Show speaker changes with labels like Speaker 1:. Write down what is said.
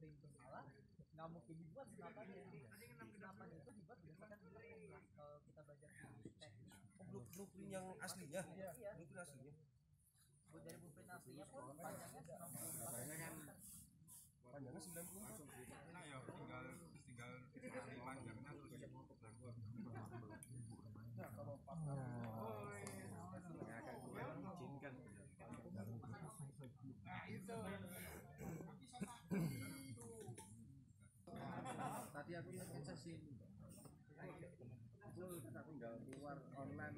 Speaker 1: kalau itu salah nggak mungkin dibuat senapannya senapan itu dibuat berdasarkan blueprint kalau kita belajar di teknik
Speaker 2: Oh, blue- blueprint yang aslinya.
Speaker 1: Iya.
Speaker 2: Blueprint aslinya.
Speaker 1: buat dari blueprint aslinya pun panjangnya 94
Speaker 2: Panjangnya 90.
Speaker 3: Nah ya tinggal tinggal cari panjangnya terus
Speaker 4: tadi aku ngecek sih. Itu kita tinggal keluar online